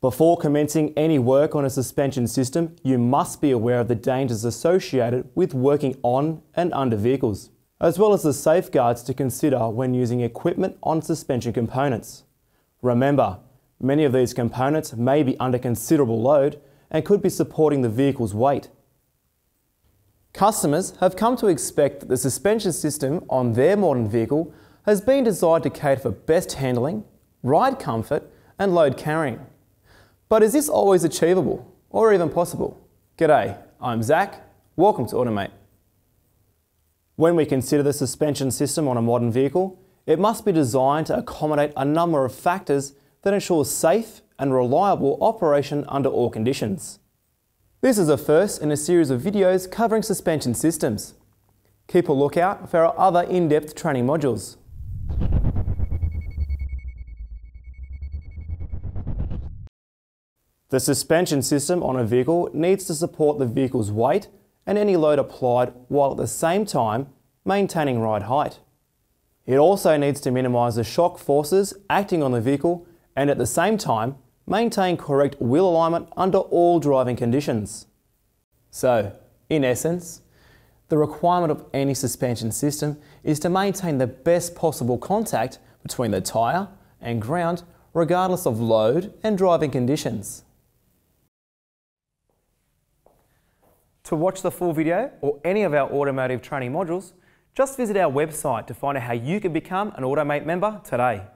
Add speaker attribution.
Speaker 1: Before commencing any work on a suspension system, you must be aware of the dangers associated with working on and under vehicles, as well as the safeguards to consider when using equipment on suspension components. Remember, many of these components may be under considerable load and could be supporting the vehicle's weight. Customers have come to expect that the suspension system on their modern vehicle has been designed to cater for best handling, ride comfort and load carrying. But is this always achievable or even possible? G'day, I'm Zach. Welcome to AutoMate. When we consider the suspension system on a modern vehicle, it must be designed to accommodate a number of factors that ensure safe and reliable operation under all conditions. This is a first in a series of videos covering suspension systems. Keep a lookout for our other in-depth training modules. The suspension system on a vehicle needs to support the vehicle's weight and any load applied while at the same time maintaining ride height. It also needs to minimise the shock forces acting on the vehicle and at the same time maintain correct wheel alignment under all driving conditions. So, in essence, the requirement of any suspension system is to maintain the best possible contact between the tyre and ground regardless of load and driving conditions. To watch the full video or any of our automotive training modules, just visit our website to find out how you can become an AutoMate member today.